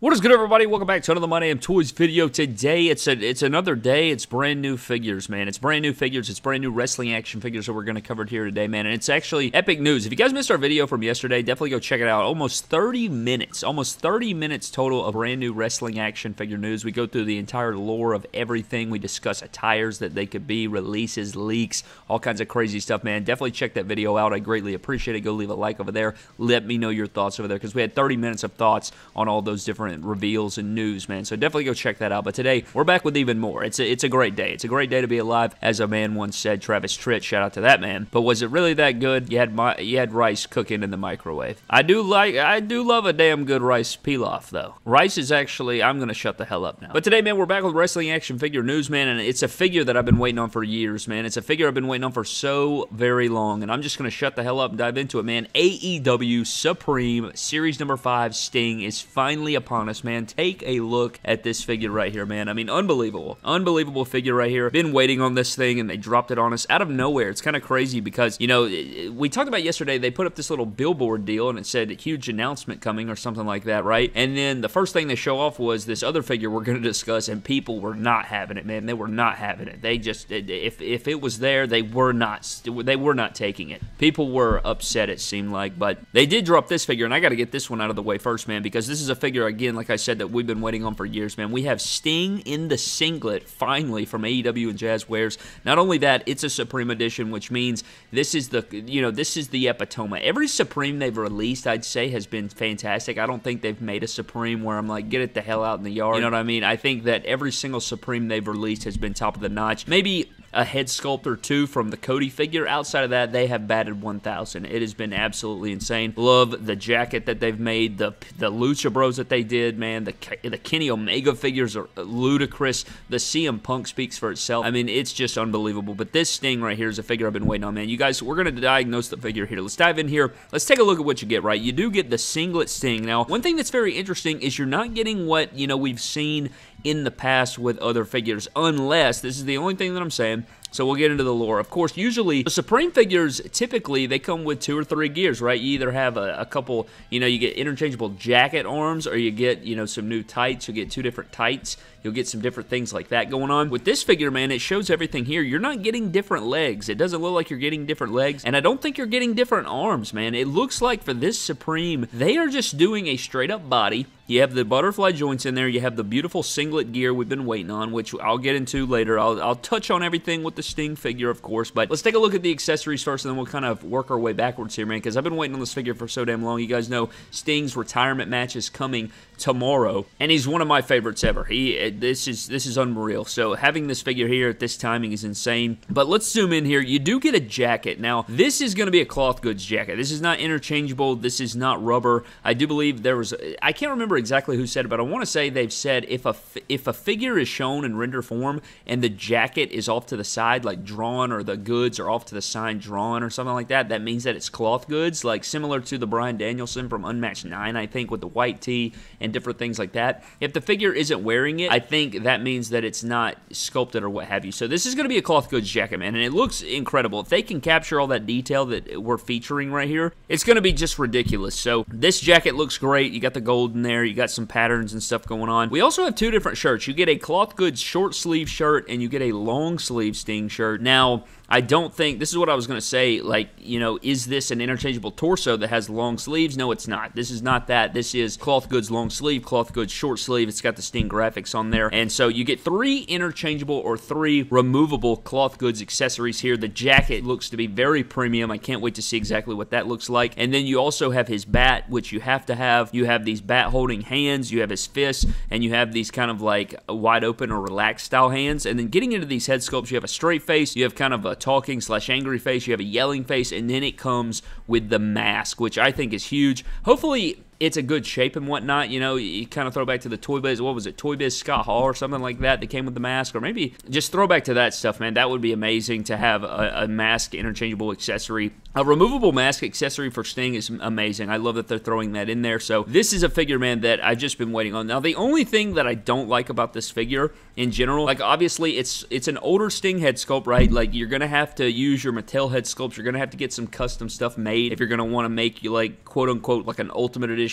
What is good, everybody? Welcome back to another My Damn Toys video. Today, it's a it's another day. It's brand new figures, man. It's brand new figures. It's brand new wrestling action figures that we're going to cover here today, man. And it's actually epic news. If you guys missed our video from yesterday, definitely go check it out. Almost 30 minutes, almost 30 minutes total of brand new wrestling action figure news. We go through the entire lore of everything. We discuss attires that they could be, releases, leaks, all kinds of crazy stuff, man. Definitely check that video out. I greatly appreciate it. Go leave a like over there. Let me know your thoughts over there because we had 30 minutes of thoughts on all those different reveals and news, man. So definitely go check that out. But today we're back with even more. It's a, it's a great day. It's a great day to be alive, as a man once said. Travis Tritt, shout out to that man. But was it really that good? You had my, you had rice cooking in the microwave. I do like I do love a damn good rice pilaf though. Rice is actually I'm gonna shut the hell up now. But today, man, we're back with wrestling action figure news, man, and it's a figure that I've been waiting on for years, man. It's a figure I've been waiting on for so very long, and I'm just gonna shut the hell up and dive into it, man. AEW Supreme Series number five Sting is finally upon us, man. Take a look at this figure right here, man. I mean, unbelievable. Unbelievable figure right here. Been waiting on this thing, and they dropped it on us out of nowhere. It's kind of crazy because, you know, we talked about yesterday, they put up this little billboard deal, and it said a huge announcement coming or something like that, right? And then the first thing they show off was this other figure we're going to discuss, and people were not having it, man. They were not having it. They just, if, if it was there, they were not, they were not taking it. People were upset, it seemed like, but they did drop this figure, and I got to get this one out of the way first, man, because this is a figure, again, like I said, that we've been waiting on for years, man. We have Sting in the singlet, finally, from AEW and Jazwares. Not only that, it's a Supreme Edition, which means this is the, you know, this is the epitome. Every Supreme they've released, I'd say, has been fantastic. I don't think they've made a Supreme where I'm like, get it the hell out in the yard. You know what I mean? I think that every single Supreme they've released has been top of the notch. Maybe a head sculpt or two from the Cody figure. Outside of that, they have batted 1,000. It has been absolutely insane. Love the jacket that they've made, the the Lucha Bros that they did, man. The the Kenny Omega figures are ludicrous. The CM Punk speaks for itself. I mean, it's just unbelievable. But this Sting right here is a figure I've been waiting on, man. You guys, we're going to diagnose the figure here. Let's dive in here. Let's take a look at what you get, right? You do get the singlet Sting. Now, one thing that's very interesting is you're not getting what, you know, we've seen in the past with other figures, unless, this is the only thing that I'm saying, so we'll get into the lore. Of course, usually the Supreme figures typically they come with two or three gears, right? You either have a, a, couple, you know, you get interchangeable jacket arms, or you get you know some new tights. You'll get two different tights. You'll get some different things like that going on. With this figure, man, it shows everything here. You're not getting different legs. It doesn't look like you're getting different legs, and I don't think you're getting different arms, man. It looks like for this Supreme, they are just doing a straight up body. You have the butterfly joints in there. You have the beautiful singlet gear we've been waiting on, which I'll get into later. I'll, I'll touch on everything with the Sting figure, of course, but let's take a look at the accessories first, and then we'll kind of work our way backwards here, man, because I've been waiting on this figure for so damn long. You guys know Sting's retirement match is coming tomorrow, and he's one of my favorites ever. He uh, this is this is unreal. So having this figure here at this timing is insane. But let's zoom in here. You do get a jacket. Now this is going to be a cloth goods jacket. This is not interchangeable. This is not rubber. I do believe there was I can't remember exactly who said it, but I want to say they've said if a if a figure is shown in render form and the jacket is off to the side like drawn or the goods are off to the side drawn or something like that, that means that it's cloth goods, like similar to the Brian Danielson from Unmatched 9, I think, with the white tee and and different things like that. If the figure isn't wearing it, I think that means that it's not sculpted or what have you. So this is going to be a cloth goods jacket, man, and it looks incredible. If they can capture all that detail that we're featuring right here, it's going to be just ridiculous. So this jacket looks great. You got the gold in there. You got some patterns and stuff going on. We also have two different shirts. You get a cloth goods short sleeve shirt and you get a long sleeve Sting shirt. Now, I don't think this is what I was going to say. Like, you know, is this an interchangeable torso that has long sleeves? No, it's not. This is not that. This is cloth goods long sleeve, cloth goods short sleeve. It's got the Sting graphics on there. And so you get three interchangeable or three removable cloth goods accessories here. The jacket looks to be very premium. I can't wait to see exactly what that looks like. And then you also have his bat, which you have to have. You have these bat holding hands, you have his fists, and you have these kind of like wide open or relaxed style hands. And then getting into these head sculpts, you have a straight face, you have kind of a talking slash angry face, you have a yelling face, and then it comes with the mask, which I think is huge. Hopefully, it's a good shape and whatnot. You know, you kind of throw back to the Toy Biz, what was it, Toy Biz Scott Hall or something like that that came with the mask, or maybe just throw back to that stuff, man. That would be amazing to have a, a mask interchangeable accessory. A removable mask accessory for Sting is amazing. I love that they're throwing that in there. So this is a figure, man, that I've just been waiting on. Now, the only thing that I don't like about this figure in general, like obviously it's it's an older Sting head sculpt, right? Like you're gonna have to use your Mattel head sculpts. You're gonna have to get some custom stuff made if you're gonna want to make you like quote unquote like an Ultimate Edition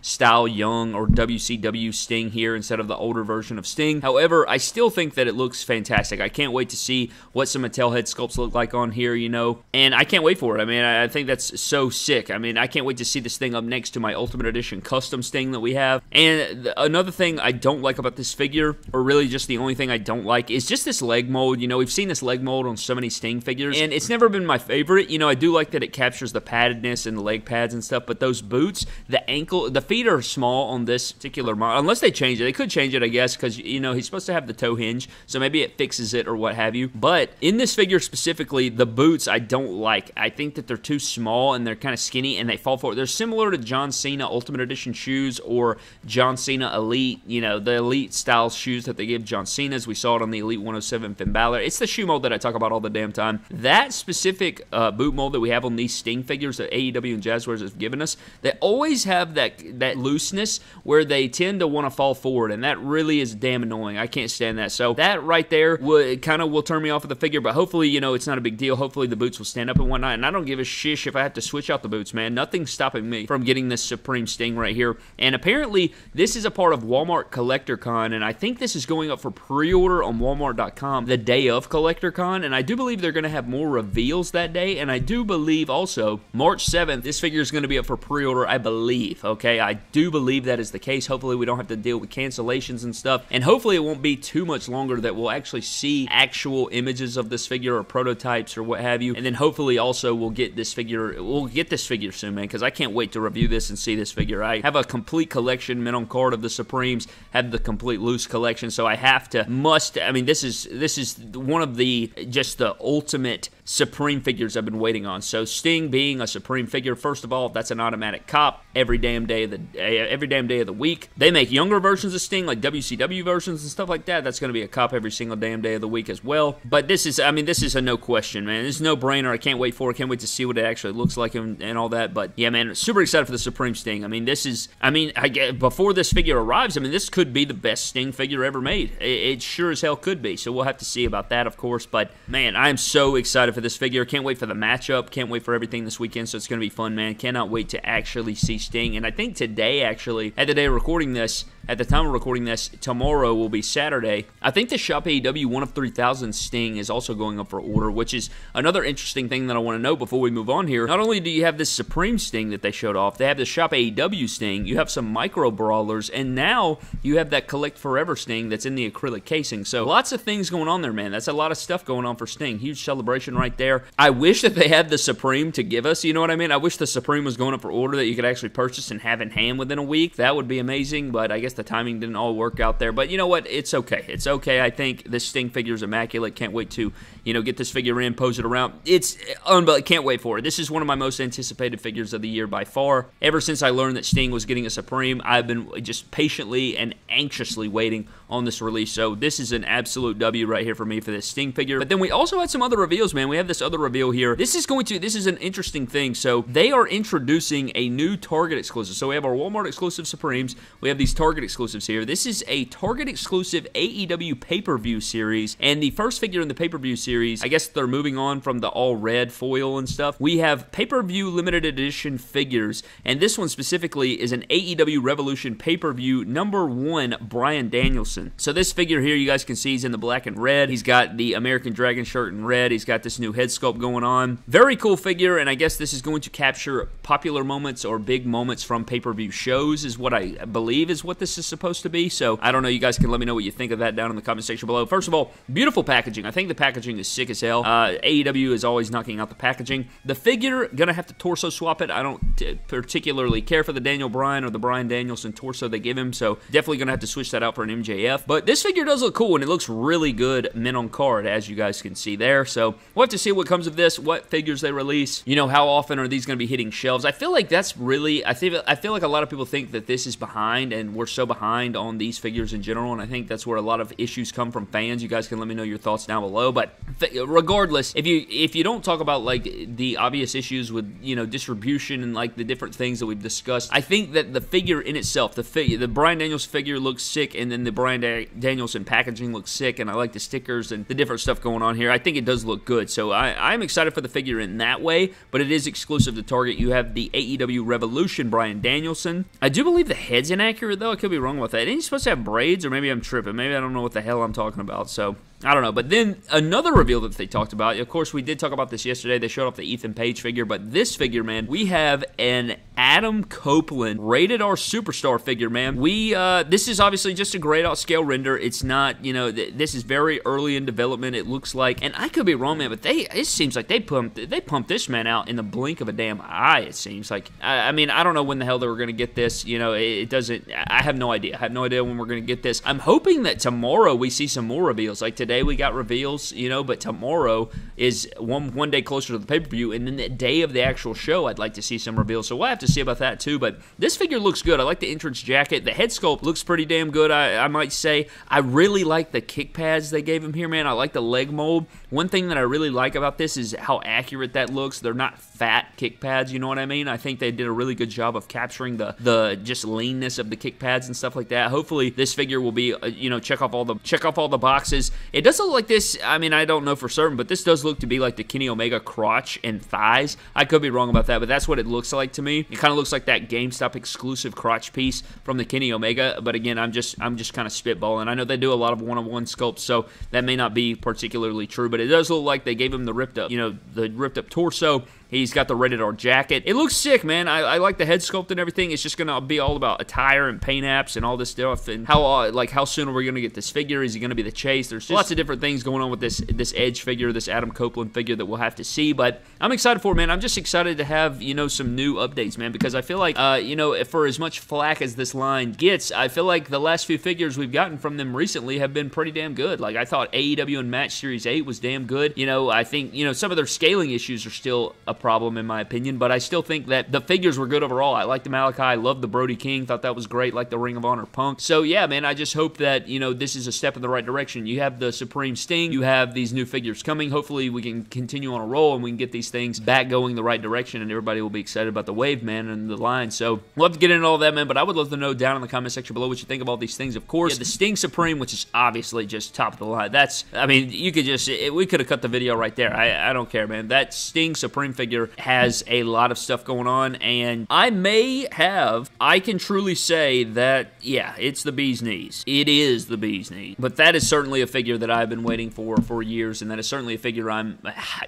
Style Young or WCW Sting here instead of the older version of Sting. However, I still think that it looks fantastic. I can't wait to see what some Mattel head sculpts look like on here, you know, and I can't wait for it. I mean, I think that's so sick. I mean, I can't wait to see this thing up next to my Ultimate Edition custom Sting that we have. And another thing I don't like about this figure, or really just the only thing I don't like, is just this leg mold. You know, we've seen this leg mold on so many Sting figures, and it's never been my favorite. You know, I do like that it captures the paddedness and the leg pads and stuff, but those boots, the ankle, the feet are small on this particular model, unless they change it. They could change it, I guess, because, you know, he's supposed to have the toe hinge, so maybe it fixes it or what have you. But in this figure specifically, the boots I don't like. I think that they're too small and they're kind of skinny and they fall forward. They're similar to John Cena Ultimate Edition shoes or John Cena Elite, you know, the Elite style shoes that they give John Cena's. We saw it on the Elite 107 Finn Balor. It's the shoe mold that I talk about all the damn time. That specific uh, boot mold that we have on these Sting figures that AEW and Jazwares have given us, they always have that that looseness where they tend to want to fall forward, and that really is damn annoying. I can't stand that. So that right there would kind of will turn me off of the figure, but hopefully, you know, it's not a big deal. Hopefully the boots will stand up and whatnot, and I don't give a shish if I have to switch out the boots, man. Nothing's stopping me from getting this Supreme Sting right here. And apparently, this is a part of Walmart Collector Con, and I think this is going up for pre-order on Walmart.com the day of Collector Con, and I do believe they're going to have more reveals that day, and I do believe also March 7th, this figure is going to be up for pre-order, I believe, okay? I do believe that is the case. Hopefully we don't have to deal with cancellations and stuff, and hopefully it won't be too much longer that we'll actually see actual images of this figure or prototypes or what have you, and then hopefully also we'll get this figure, we'll get this figure soon, man, because I can't wait to review this and see this figure. I have a complete collection, mint on card of the Supremes, have the complete loose collection, so I have to, must, I mean, this is, this is one of the, just the ultimate Supreme figures I've been waiting on. So Sting being a Supreme figure, first of all, that's an automatic cop every damn day of the eh, every damn day of the week. They make younger versions of Sting, like WCW versions and stuff like that. That's going to be a cop every single damn day of the week as well. But this is, I mean, this is a no question, man. This is no brainer. I can't wait for it. Can't wait to see what it actually looks like and, and all that. But yeah, man, super excited for the Supreme Sting. I mean, this is, I mean, I get, before this figure arrives, I mean, this could be the best Sting figure ever made. It, it sure as hell could be. So we'll have to see about that, of course. But man, I am so excited for this figure. Can't wait for the matchup. Can't wait for everything this weekend. So it's going to be fun, man. Cannot wait to actually see Sting. And I think today, actually, at the day of recording this, at the time of recording this, tomorrow will be Saturday. I think the Shop AEW 1 of 3000 Sting is also going up for order, which is another interesting thing that I want to know before we move on here. Not only do you have this Supreme Sting that they showed off, they have the Shop AEW Sting, you have some micro brawlers, and now you have that Collect Forever Sting that's in the acrylic casing. So lots of things going on there, man. That's a lot of stuff going on for Sting. Huge celebration right there. I wish that they had the Supreme to give us, you know what I mean? I wish the Supreme was going up for order that you could actually purchase and have in hand within a week. That would be amazing, but I guess the timing didn't all work out there. But you know what? It's okay. It's okay. I think this Sting figure is immaculate. Can't wait to, you know, get this figure in, pose it around. It's unbelievable. Can't wait for it. This is one of my most anticipated figures of the year by far. Ever since I learned that Sting was getting a Supreme, I've been just patiently and anxiously waiting on this release. So this is an absolute W right here for me for this Sting figure. But then we also had some other reveals, man. We have this other reveal here. This is going to, this is an interesting thing. So they are introducing a new Target exclusive. So we have our Walmart exclusive Supremes. We have these Target exclusives here. This is a Target exclusive AEW pay-per-view series. And the first figure in the pay-per-view series, I guess they're moving on from the all red foil and stuff. We have pay-per-view limited edition figures. And this one specifically is an AEW Revolution pay-per-view number one Brian Danielson. So this figure here, you guys can see he's in the black and red. He's got the American Dragon shirt in red. He's got this new head sculpt going on. Very cool figure, and I guess this is going to capture popular moments or big moments from pay-per-view shows is what I believe is what this is supposed to be. So I don't know. You guys can let me know what you think of that down in the comment section below. First of all, beautiful packaging. I think the packaging is sick as hell. Uh, AEW is always knocking out the packaging. The figure, gonna have to torso swap it. I don't particularly care for the Daniel Bryan or the Bryan Danielson torso they give him, so definitely gonna have to switch that out for an MJF. But this figure does look cool, and it looks really good mint on card, as you guys can see there. So we'll to see what comes of this, what figures they release. You know, how often are these going to be hitting shelves? I feel like that's really, I think, I feel like a lot of people think that this is behind, and we're so behind on these figures in general, and I think that's where a lot of issues come from fans. You guys can let me know your thoughts down below. But regardless, if you if you don't talk about like the obvious issues with you know distribution and like the different things that we've discussed, I think that the figure in itself, the figure, the Brian Daniels figure looks sick, and then the Brian da- Danielson packaging looks sick, and I like the stickers and the different stuff going on here. I think it does look good, so I, I'm excited for the figure in that way. But it is exclusive to Target. You have the AEW Revolution Brian Danielson. I do believe the head's inaccurate though. I could be wrong with that. Ain't he supposed to have braids, or maybe I'm tripping? Maybe I don't know what the hell I'm talking about. So I don't know. But then another reveal that they talked about, of course, we did talk about this yesterday. They showed off the Ethan Page figure, but this figure, man, we have an Adam Copeland rated R superstar figure, man. We, uh, this is obviously just a grayed out scale render. It's not, you know, th- this is very early in development, it looks like. And I could be wrong, man, but they, it seems like they pumped, they pumped this man out in the blink of a damn eye, it seems like. I, I mean, I don't know when the hell they were going to get this. You know, it, it doesn't, I have no idea. I have no idea when we're going to get this. I'm hoping that tomorrow we see some more reveals. Like today we got reveals, you know, but tomorrow is one one day closer to the pay per view, and then the day of the actual show, I'd like to see some reveals. So we'll have to see about that too. But this figure looks good. I like the entrance jacket. The head sculpt looks pretty damn good. I, I might say. I really like the kick pads they gave him here, man. I like the leg mold. One thing that I really like about this is how accurate that looks. They're not fat kick pads. You know what I mean? I think they did a really good job of capturing the the just leanness of the kick pads and stuff like that. Hopefully, this figure will be uh, you know check off all the check off all the boxes. It does look like this. I mean, I don't know for certain, but this does look to be like the Kenny Omega crotch and thighs. I could be wrong about that, but that's what it looks like to me. It kind of looks like that GameStop exclusive crotch piece from the Kenny Omega. But again, I'm just I'm just kind of spitballing. I know they do a lot of one-on-one sculpts, so that may not be particularly true, but it does look like they gave him the ripped up, you know, the ripped up torso He's got the rated R jacket. It looks sick, man. I, I, like the head sculpt and everything. It's just gonna be all about attire and paint apps and all this stuff. And how uh, like how soon are we gonna get this figure? Is he gonna be the chase? There's lots of different things going on with this this Edge figure, this Adam Copeland figure that we'll have to see. But I'm excited for it, man. I'm just excited to have you know some new updates, man, because I feel like uh, you know for as much flack as this line gets, I feel like the last few figures we've gotten from them recently have been pretty damn good. Like I thought AEW Unmatched Series 8 was damn good. You know, I think you know some of their scaling issues are still a problem in my opinion but I still think that the figures were good overall. I like the Malakai, I love the Brody King, thought that was great, like the Ring of Honor Punk. So yeah, man, I just hope that you know this is a step in the right direction. You have the Supreme Sting, you have these new figures coming. Hopefully, we can continue on a roll and we can get these things back going the right direction, and everybody will be excited about the Wave Man and the line. So love to get into all that, man. But I would love to know down in the comment section below what you think of all these things. Of course, yeah, the Sting Supreme, which is obviously just top of the line. That's, I mean, you could just, it, we could have cut the video right there. I, I don't care, man. That Sting Supreme figure has a lot of stuff going on, and I may have, I can truly say that, yeah, it's the bee's knees. It is the bee's knees. But that is certainly a figure that I've been waiting for for years, and that is certainly a figure I'm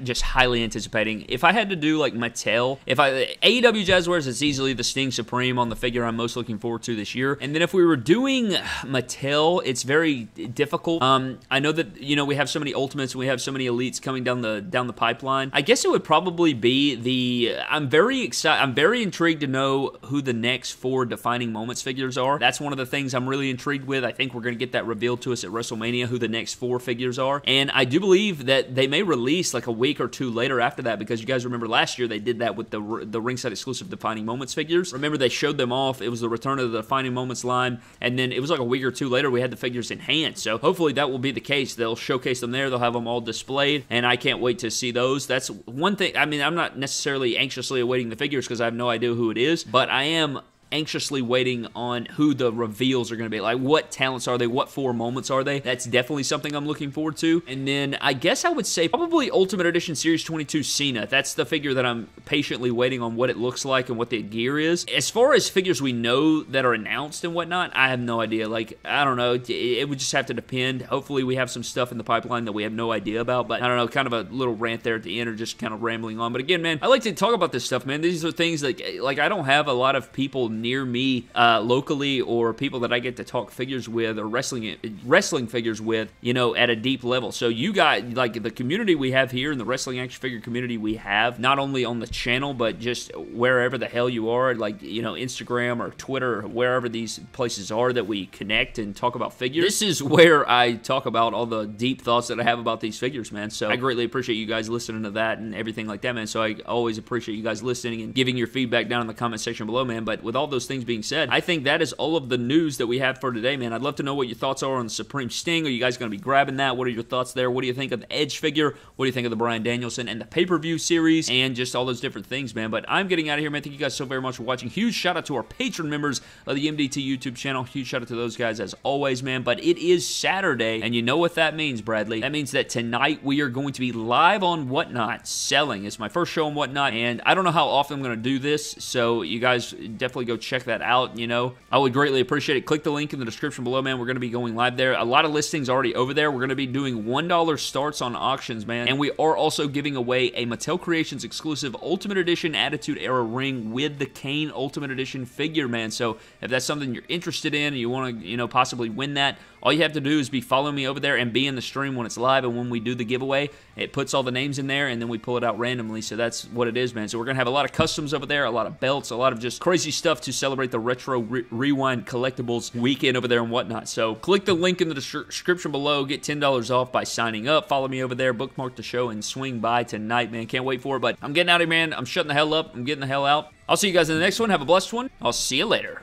just highly anticipating. If I had to do like Mattel, if I, AEW Jazwares is easily the Sting Supreme on the figure I'm most looking forward to this year. And then if we were doing Mattel, it's very difficult. Um, I know that, you know, we have so many Ultimates, and we have so many Elites coming down the, down the pipeline. I guess it would probably be the, I'm very excited. I'm very intrigued to know who the next four defining moments figures are. That's one of the things I'm really intrigued with. I think we're going to get that revealed to us at WrestleMania who the next four figures are. And I do believe that they may release like a week or two later after that because you guys remember last year they did that with the the ringside exclusive defining moments figures. Remember they showed them off. It was the return of the defining moments line, and then it was like a week or two later we had the figures in hand. So hopefully that will be the case. They'll showcase them there. They'll have them all displayed, and I can't wait to see those. That's one thing. I mean, I'm not necessarily anxiously awaiting the figures because I have no idea who it is, but I am anxiously waiting on who the reveals are going to be. Like, what talents are they? What four moments are they? That's definitely something I'm looking forward to. And then I guess I would say probably Ultimate Edition Series 22 Cena. That's the figure that I'm patiently waiting on what it looks like and what the gear is. As far as figures we know that are announced and whatnot, I have no idea. Like, I don't know. It would just have to depend. Hopefully, we have some stuff in the pipeline that we have no idea about. But I don't know, kind of a little rant there at the end or just kind of rambling on. But again, man, I like to talk about this stuff, man. These are things that, like, I don't have a lot of people near me uh, locally or people that I get to talk figures with or wrestling wrestling figures with, you know, at a deep level. So you got like the community we have here in the wrestling action figure community we have, not only on the channel but just wherever the hell you are, like you know, Instagram or Twitter or wherever these places are that we connect and talk about figures. This is where I talk about all the deep thoughts that I have about these figures, man. So I greatly appreciate you guys listening to that and everything like that, man. So I always appreciate you guys listening and giving your feedback down in the comment section below, man. But with all those things being said, I think that is all of the news that we have for today, man. I'd love to know what your thoughts are on the Supreme Sting. Are you guys going to be grabbing that? What are your thoughts there? What do you think of the Edge figure? What do you think of the Brian Danielson and the pay-per-view series and just all those different things, man? But I'm getting out of here, man. Thank you guys so very much for watching. Huge shout out to our Patreon members of the MDT YouTube channel. Huge shout out to those guys as always, man. But it is Saturday, and you know what that means, Bradley. That means that tonight we are going to be live on Whatnot selling. It's my first show on Whatnot, and I don't know how often I'm going to do this, so you guys definitely go check that out, you know. I would greatly appreciate it. Click the link in the description below, man. We're going to be going live there. A lot of listings already over there. We're going to be doing $1 starts on auctions, man. And we are also giving away a Mattel Creations exclusive Ultimate Edition Attitude Era ring with the Kane Ultimate Edition figure, man. So if that's something you're interested in and you want to, you know, possibly win that, all you have to do is be following me over there and be in the stream when it's live. And when we do the giveaway, it puts all the names in there and then we pull it out randomly. So that's what it is, man. So we're going to have a lot of customs over there, a lot of belts, a lot of just crazy stuff to celebrate the Retro Re Rewind Collectibles weekend over there and whatnot. So click the link in the description below. Get $10 off by signing up. Follow me over there. Bookmark the show and swing by tonight, man. Can't wait for it. But I'm getting out of here, man. I'm shutting the hell up. I'm getting the hell out. I'll see you guys in the next one. Have a blessed one. I'll see you later.